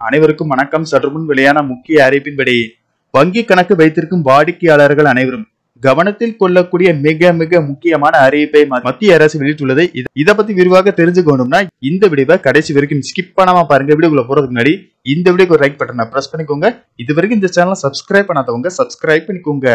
அனைவருக்கும் வணக்கம். சற்று முன் வெளியான முக்கிய அறிவிப்பின்படி வங்கி கணக்கு வைத்திருக்கும் வாடிக்கையாளர்கள் அனைவரும் கவனத்தில் கொள்ளக்கூடிய மிக மிக முக்கியமான அறிவிப்பை மத்திய அரசு வெளியிட்டுள்ளது. இதை பத்தி விரிவாக தெரிஞ்சுக்கணும்னா இந்த வீடியோவை கடைசி வரைக்கும் ஸ்கிப் பண்ணாம பாருங்க. வீடியோக்குள்ள போறதுக்கு முன்னாடி இந்த வீடியோக்கு ஒரு லைக் பட்டனை பிரஸ் பண்ணிக்கோங்க. இது வரைக்கும் இந்த சேனலை சப்ஸ்கிரைப் பண்ணாதவங்க சப்ஸ்கிரைப் பண்ணிக்கோங்க.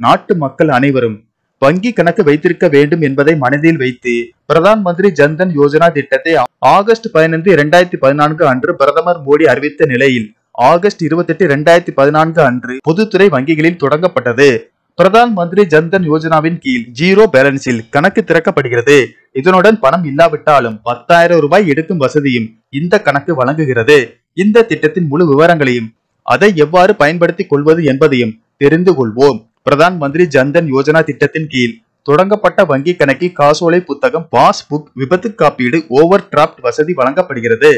நாட்டு மக்கள் அனைவரும் வங்கி கணக்கு வைத்திருக்க வேண்டும் என்பதை மனதில் வைத்து பிரதான் மந்திரி ஜன்தன் யோஜனா திட்டத்தை ஆகஸ்ட் பதினைந்து இரண்டாயிரத்தி பதினான்கு அன்று பிரதமர் மோடி அறிவித்த நிலையில் ஆகஸ்ட் இருபத்தி எட்டு இரண்டாயிரத்தி பதினான்கு அன்று பொதுத்துறை வங்கிகளில் தொடங்கப்பட்டது. பிரதான் மந்திரி ஜன்தன் யோஜனாவின் கீழ் ஜீரோ பேலன்ஸில் கணக்கு திறக்கப்படுகிறது. இதனுடன் பணம் இல்லாவிட்டாலும் பத்தாயிரம் ரூபாய் எடுக்கும் வசதியும் இந்த கணக்கு வழங்குகிறது. இந்த திட்டத்தின் முழு விவரங்களையும் அதை எவ்வாறு பயன்படுத்திக் கொள்வது என்பதையும் தெரிந்து கொள்வோம். பிரதான் மந்திரி ஜன்தன் யோஜனா திட்டத்தின் கீழ் தொடங்கப்பட்ட வங்கி கணக்கில் காசோலை புத்தகம் பாஸ்புக் விபத்து காப்பீடு ஓவர் டிராப்ட் வசதி வழங்கப்படுகிறது.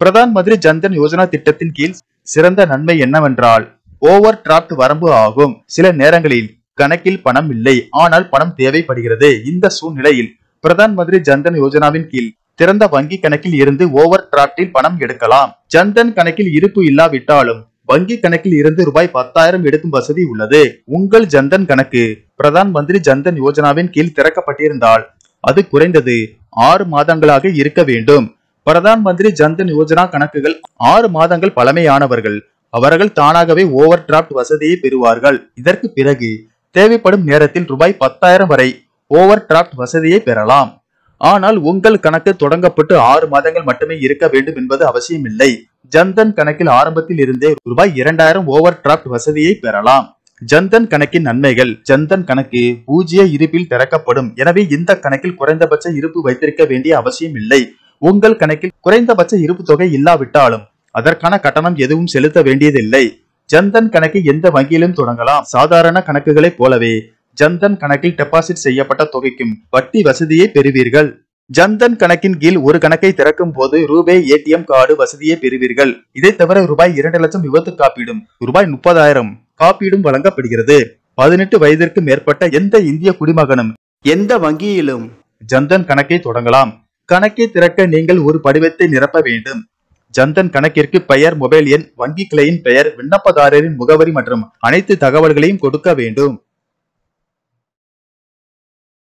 பிரதான் மந்திரி ஜன்தன் யோஜனா திட்டத்தின் கீழ் சிறந்த நன்மை என்னவென்றால் ஓவர் டிராப்ட் வரம்பு ஆகும். சில நேரங்களில் கணக்கில் பணம் இல்லை ஆனால் பணம் தேவைப்படுகிறது. இந்த சூழ்நிலையில் பிரதான் மந்திரி ஜன்தன் யோஜனாவின் கீழ் திறந்த வங்கி கணக்கில் இருந்து ஓவர் டிராப்டில் பணம் எடுக்கலாம். ஜன்தன் கணக்கில் இருப்பு இல்லாவிட்டாலும் வங்கி கணக்கில் இருந்து ரூபாய் பத்தாயிரம் எடுக்கும் வசதி உள்ளது. உங்கள் ஜன்தன் கணக்கு பிரதான் மந்திரி ஜன்தன் யோஜனாவின் கீழ் திறக்கப்பட்டிருந்தால் அது குறைந்தது ஆறு மாதங்களாக இருக்க வேண்டும். பிரதான் மந்திரி ஜன்தன் யோஜனா கணக்குகள் ஆறு மாதங்கள் பழமையானவர்கள். அவர்கள் தானாகவே ஓவர் டிராப்ட் வசதியை பெறுவார்கள். இதற்கு பிறகு தேவைப்படும் நேரத்தில் ரூபாய் பத்தாயிரம் வரை ஓவர் டிராப்ட் வசதியை பெறலாம். ஆனால் உங்கள் கணக்கு தொடங்கப்பட்டு ஆறு மாதங்கள் மட்டுமே இருக்க வேண்டும் என்பது அவசியமில்லை. ஜன்தன் கணக்கில் ஆரம்பத்தில் இருந்தே ரூபாய் இரண்டாயிரம் ஓவர் டிராப்ட் வசதியை பெறலாம். ஜன்தன் கணக்கின் நன்மைகள். ஜன்தன் கணக்கு பூஜ்ய இருப்பில் திறக்கப்படும். எனவே இந்த கணக்கில் குறைந்தபட்ச இருப்பு வைத்திருக்க வேண்டிய அவசியம் இல்லை. உங்கள் கணக்கில் குறைந்தபட்ச இருப்பு தொகை இல்லாவிட்டாலும் அதற்கான கட்டணம் எதுவும் செலுத்த வேண்டியதில்லை. ஜன்தன் கணக்கு எந்த வங்கியிலும் தொடங்கலாம். சாதாரண கணக்குகளைப் போலவே ஜன்தன் கணக்கில் டெபாசிட் செய்யப்பட்ட தொகைக்கும் வட்டி வசதியை பெறுவீர்கள். ஜன்தன் கணக்கின் கீழ் ஒரு கணக்கை திறக்கும் போது ரூபே ஏடிஎம் கார்டு வசதியை பெறுவீர்கள். இதை தவிர ரூபாய் இரண்டு லட்சம் விபத்து காப்பீடும் ரூபாய் முப்பதாயிரம் காப்பீடும் வழங்கப்படுகிறது. பதினெட்டு வயதிற்கு மேற்பட்ட எந்த இந்திய குடிமகனும் எந்த வங்கியிலும் ஜன்தன் கணக்கை தொடங்கலாம். கணக்கை திறக்க நீங்கள் ஒரு படிவத்தை நிரப்ப வேண்டும். ஜன்தன் கணக்கிற்கு பெயர் மொபைல் எண் வங்கி கிளையின் பெயர் விண்ணப்பதாரரின் முகவரி மற்றும் அனைத்து தகவல்களையும் கொடுக்க வேண்டும்.